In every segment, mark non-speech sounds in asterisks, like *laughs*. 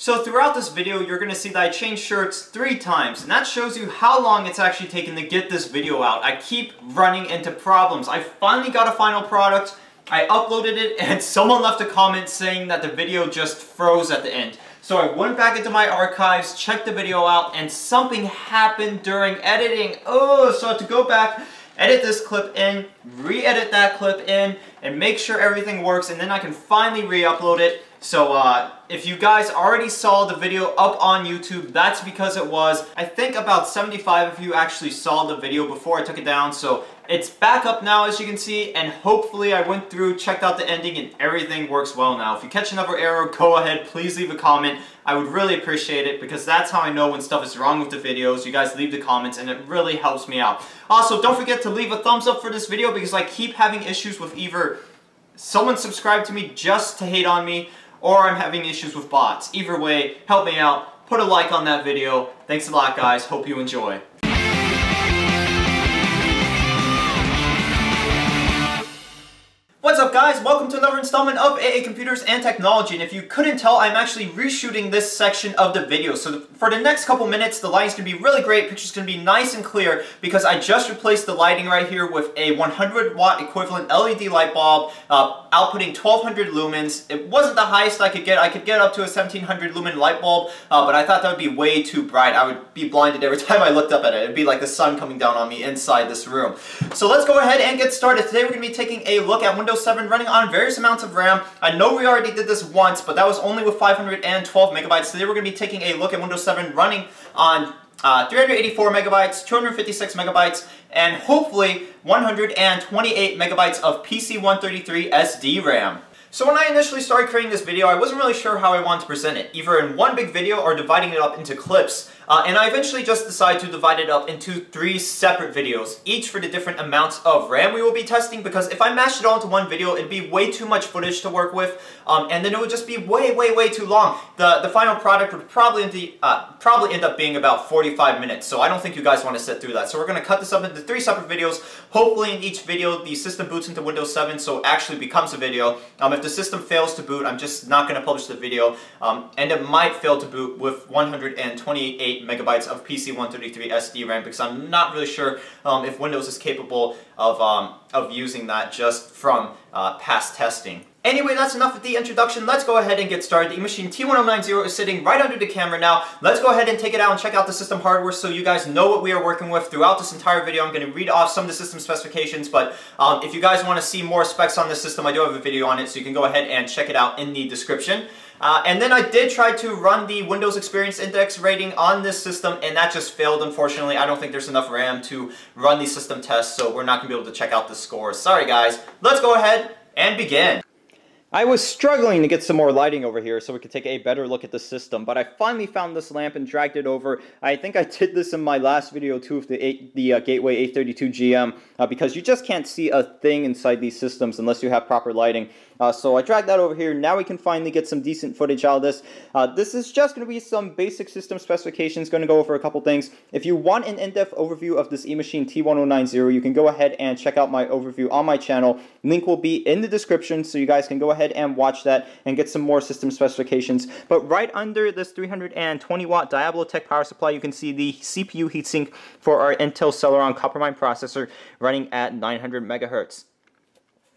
So throughout this video, you're going to see that I changed shirts three times, and that shows you how long it's actually taken to get this video out. I keep running into problems. I finally got a final product, I uploaded it, *laughs* and someone left a comment saying that the video just froze at the end. So I went back into my archives, checked the video out, and something happened during editing. Oh, so I to go back, edit this clip in, re-edit that clip in, and make sure everything works, and then I can finally re-upload it. So uh, if you guys already saw the video up on YouTube, that's because it was. I think about 75 of you actually saw the video before I took it down, so it's back up now as you can see, and hopefully I went through, checked out the ending, and everything works well now. If you catch another error, go ahead, please leave a comment. I would really appreciate it because that's how I know when stuff is wrong with the videos. You guys leave the comments and it really helps me out. Also, don't forget to leave a thumbs up for this video because I keep having issues with either someone subscribed to me just to hate on me or I'm having issues with bots. Either way, help me out. Put a like on that video. Thanks a lot, guys. Hope you enjoy. What's up guys? Welcome to another installment of AA Computers and Technology and if you couldn't tell I'm actually reshooting this section of the video so the, for the next couple minutes the lighting's to be really great, picture's to be nice and clear because I just replaced the lighting right here with a 100 watt equivalent LED light bulb uh, outputting 1200 lumens. It wasn't the highest I could get, I could get up to a 1700 lumen light bulb uh, but I thought that would be way too bright. I would be blinded every *laughs* time I looked up at it. It'd be like the sun coming down on me inside this room. So let's go ahead and get started. Today we're to be taking a look at Windows 7 running on various amounts of RAM. I know we already did this once, but that was only with 512 megabytes. Today we're going to be taking a look at Windows 7 running on uh, 384 megabytes, 256 megabytes, and hopefully 128 megabytes of PC-133 SD RAM. So when I initially started creating this video, I wasn't really sure how I wanted to present it, either in one big video or dividing it up into clips. Uh, and I eventually just decided to divide it up into three separate videos, each for the different amounts of RAM we will be testing, because if I mashed it all into one video, it'd be way too much footage to work with, um, and then it would just be way, way, way too long. The, the final product would probably end, the, uh, probably end up being about 45 minutes, so I don't think you guys want to sit through that. So we're going to cut this up into three separate videos. Hopefully in each video, the system boots into Windows 7, so it actually becomes a video. Um, if the system fails to boot, I'm just not going to publish the video, um, and it might fail to boot with 128 megabytes of PC133 SD RAM because I'm not really sure um, if Windows is capable of, um, of using that just from uh, past testing. Anyway, that's enough of the introduction. Let's go ahead and get started. The machine T1090 is sitting right under the camera now. Let's go ahead and take it out and check out the system hardware so you guys know what we are working with throughout this entire video. I'm going to read off some of the system specifications, but um, if you guys want to see more specs on this system, I do have a video on it, so you can go ahead and check it out in the description. Uh, and then I did try to run the Windows Experience Index rating on this system, and that just failed, unfortunately. I don't think there's enough RAM to run these system tests, so we're not going to be able to check out the scores. Sorry, guys. Let's go ahead and begin. I was struggling to get some more lighting over here so we could take a better look at the system, but I finally found this lamp and dragged it over. I think I did this in my last video too with the, the uh, Gateway 832 GM, uh, because you just can't see a thing inside these systems unless you have proper lighting. Uh, so I dragged that over here. Now we can finally get some decent footage out of this. Uh, this is just going to be some basic system specifications. Going to go over a couple things. If you want an in-depth overview of this eMachine T1090, you can go ahead and check out my overview on my channel. Link will be in the description, so you guys can go ahead and watch that and get some more system specifications. But right under this 320 watt DiabloTek power supply, you can see the CPU heatsink for our Intel Celeron Coppermine processor running at 900 megahertz.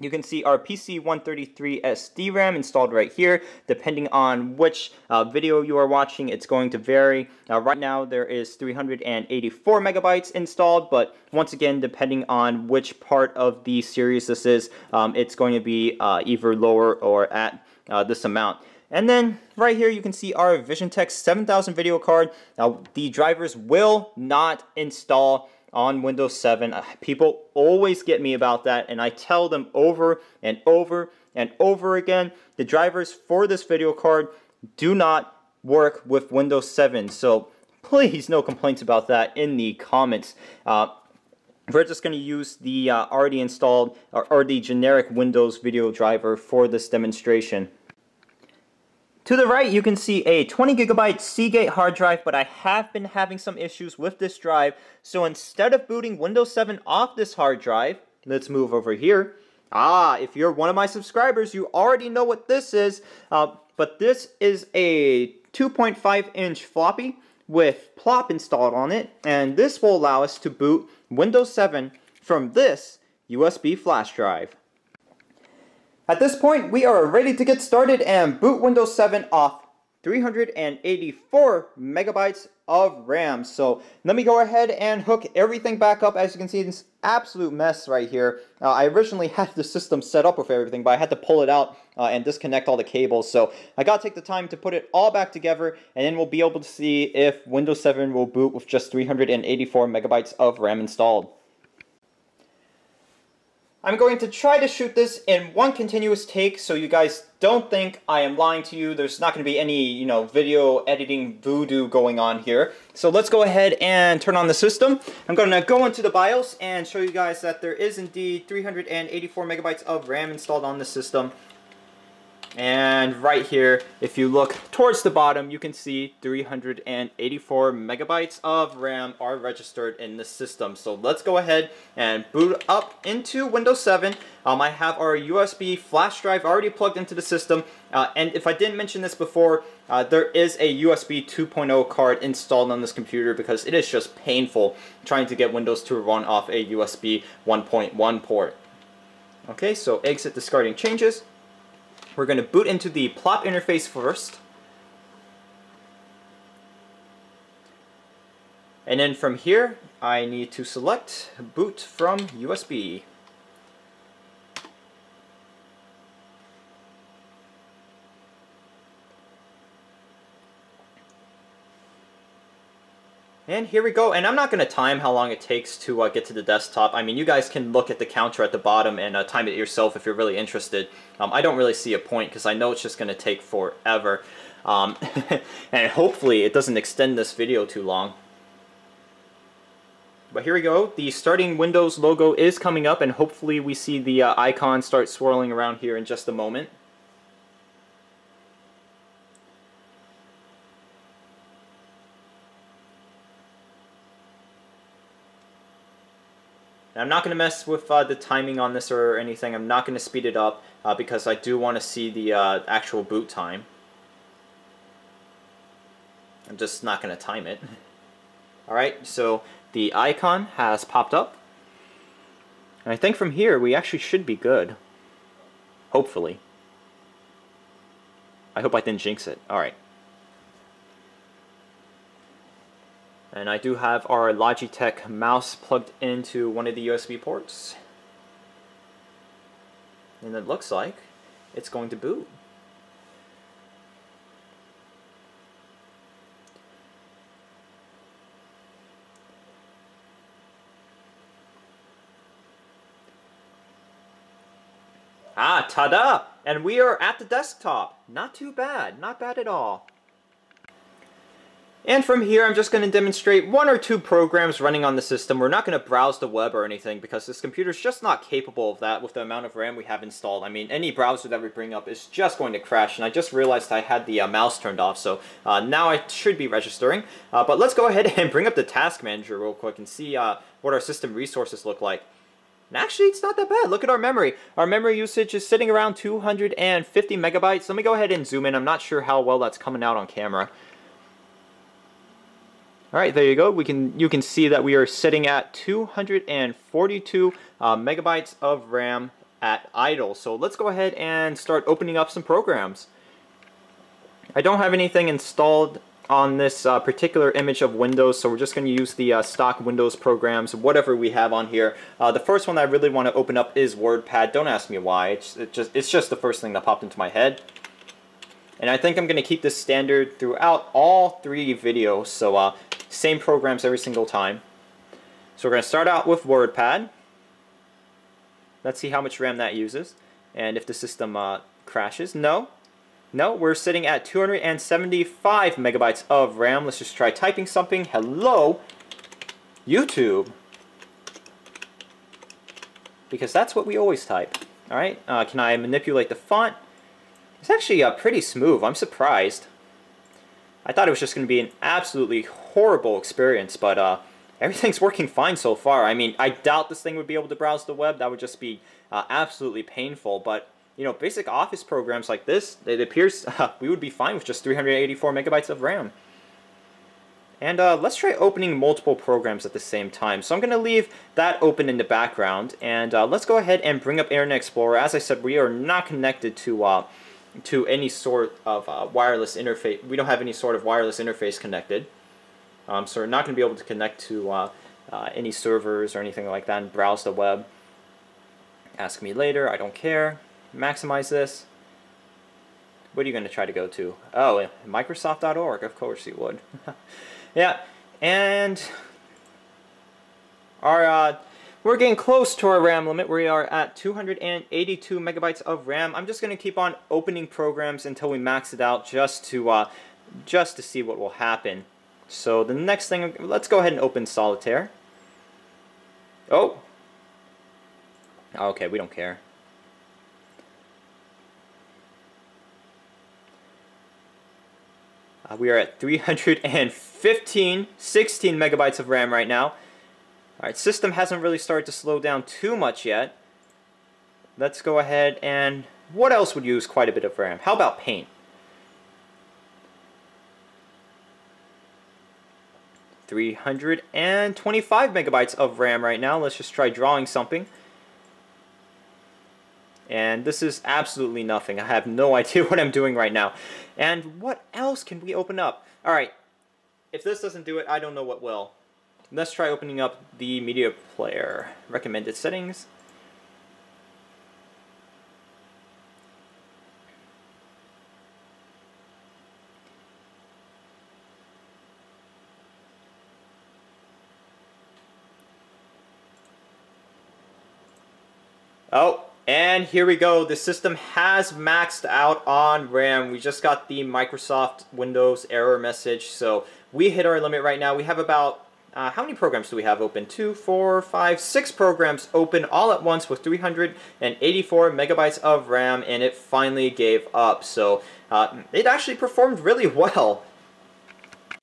You can see our PC133 SD RAM installed right here. Depending on which uh, video you are watching, it's going to vary. Uh, right now, there is 384 megabytes installed, but once again, depending on which part of the series this is, um, it's going to be uh, either lower or at uh, this amount. And then right here you can see our VisionTek 7000 video card. Now the drivers will not install on Windows 7. Uh, people always get me about that, and I tell them over and over and over again, the drivers for this video card do not work with Windows 7. So please, no complaints about that in the comments. Uh, we're just going to use the uh, already installed or, the generic Windows video driver for this demonstration. To the right, you can see a 20 gigabyte Seagate hard drive, but I have been having some issues with this drive. So instead of booting Windows 7 off this hard drive, let's move over here. Ah, if you're one of my subscribers, you already know what this is. Uh, but this is a 2.5 inch floppy with Plop installed on it, and this will allow us to boot Windows 7 from this USB flash drive. At this point, we are ready to get started and boot Windows 7 off 384 megabytes of RAM. So let me go ahead and hook everything back up. As you can see, this absolute mess right here. Uh, I originally *laughs* had the system set up with everything, but I had to pull it out uh, and disconnect all the cables. So I gotta take the time to put it all back together, and then we'll be able to see if Windows 7 will boot with just 384 megabytes of RAM installed. I'm going to try to shoot this in one continuous take so you guys don't think I am lying to you. There's not going to be any, you know, video editing voodoo going on here. So let's go ahead and turn on the system. I'm going to go into the BIOS and show you guys that there is indeed 384 megabytes of RAM installed on the system. And right here, if you look towards the bottom, you can see 384 megabytes of RAM are registered in the system. So let's go ahead and boot up into Windows 7. Um, I have our USB flash drive already plugged into the system. Uh, and if I didn't mention this before, uh, there is a USB 2.0 card installed on this computer because it is just painful trying to get Windows to run off a USB 1.1 port. Okay, so exit discarding changes. We're going to boot into the plop interface first. And then from here, I need to select boot from USB. And here we go, and I'm not going to time how long it takes to uh, get to the desktop. I mean, you guys can look at the counter at the bottom and uh, time it yourself if you're really interested. Um, I don't really see a point because I know it's just going to take forever. Um, *laughs* and hopefully it doesn't extend this video too long. But here we go, the starting Windows logo is coming up and hopefully we see the uh, icon start swirling around here in just a moment. I'm not going to mess with uh, the timing on this or anything. I'm not going to speed it up uh, because I do want to see the uh, actual boot time. I'm just not going to time it. *laughs* Alright, so the icon has popped up. And I think from here we actually should be good. Hopefully. I hope I didn't jinx it. Alright. And I do have our Logitech mouse plugged into one of the USB ports. And it looks like it's going to boot. Ah, ta-da! And we are at the desktop. Not too bad. Not bad at all. And from here, I'm just going to demonstrate one or two programs running on the system. We're not going to browse the web or anything because this computer is just not capable of that with the amount of RAM we have installed. I mean, any browser that we bring up is just going to crash. And I just realized I had the uh, mouse turned off, so uh, now I should be registering. Uh, but let's go ahead *laughs* and bring up the task manager real quick and see uh, what our system resources look like. And actually, it's not that bad. Look at our memory. Our memory usage is sitting around 250 megabytes. Let me go ahead and zoom in. I'm not sure how well that's coming out on camera. All right, there you go. We can you can see that we are sitting at 242 uh, megabytes of RAM at idle. So let's go ahead and start opening up some programs. I don't have anything installed on this uh, particular image of Windows, so we're just going to use the uh, stock Windows programs, whatever we have on here. Uh, the first one I really want to open up is WordPad. Don't ask me why. It's, it just, it's just the first thing that popped into my head. And I think I'm going to keep this standard throughout all three videos, so uh, same programs every single time. So we're going to start out with WordPad. Let's see how much RAM that uses. And if the system uh, crashes. No. No, we're sitting at 275 megabytes of RAM. Let's just try typing something. Hello, YouTube. Because that's what we always type. Alright, uh, can I manipulate the font? It's actually uh, pretty smooth. I'm surprised. I thought it was just going to be an absolutely horrible experience, but uh, everything's working fine so far. I mean, I doubt this thing would be able to browse the web. That would just be uh, absolutely painful, but you know, basic office programs like this, it appears *laughs* uh, we would be fine with just 384 megabytes of RAM. And uh, let's try opening multiple programs at the same time. So I'm going to leave that open in the background. And uh, let's go ahead and bring up Internet Explorer. As I said, we are not connected to uh, to any sort of uh, wireless interface. We don't have any sort of wireless interface connected. Um, so we're not going to be able to connect to uh, uh, any servers or anything like that and browse the web. Ask me later. I don't care. Maximize this. What are you going to try to go to? Oh, Microsoft.org. Of course you would. *laughs* Yeah, and our uh, we're getting close to our RAM limit. We are at 282 megabytes of RAM. I'm just going to keep on opening programs until we max it out just to uh, just to see what will happen. So the next thing, let's go ahead and open Solitaire. Oh. Okay, we don't care. Uh, we are at 315, 16 megabytes of RAM right now. Alright, system hasn't really started to slow down too much yet. Let's go ahead and... What else would use quite a bit of RAM? How about Paint? Three hundred and twenty-five megabytes of RAM right now. Let's just try drawing something. And this is absolutely nothing. I have no *laughs* idea what I'm doing right now. And what else can we open up? Alright, if this doesn't do it, I don't know what will. Let's try opening up the media player. Recommended settings. Oh, and here we go. The system has maxed out on RAM. We just got the Microsoft Windows error message. So we hit our limit right now. We have about, uh, how many programs do we have open? Two, four, five, six programs open all at once with 384 megabytes of RAM. And it finally gave up. So uh, it actually performed really *laughs* well.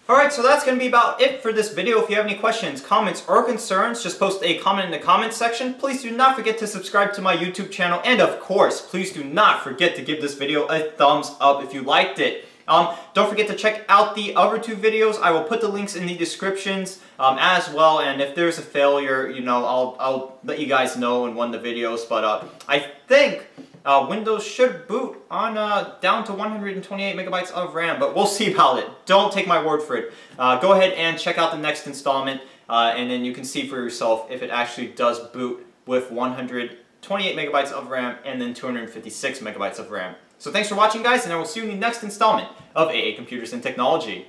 Alright, so that's going to be about it for this video. If you have any questions, comments, or concerns, just post a comment in the comments section. Please do not forget to subscribe to my YouTube channel. And of course, please do not forget to give this video a thumbs up if you liked it. Um, don't forget to check out the other two videos. I will put the links in the descriptions um, as well. And if there's a failure, you know, I'll, I'll let you guys know in one of the videos. But uh, I think uh, Windows should boot on uh, down to 128 megabytes of RAM, but we'll see about it. Don't take my word for it. Uh, go ahead and check out the next installment, uh, and then you can see for yourself if it actually does boot with 128 megabytes of RAM and then 256 megabytes of RAM. So thanks for watching, guys, and I will see you in the next installment of AA Computers and Technology.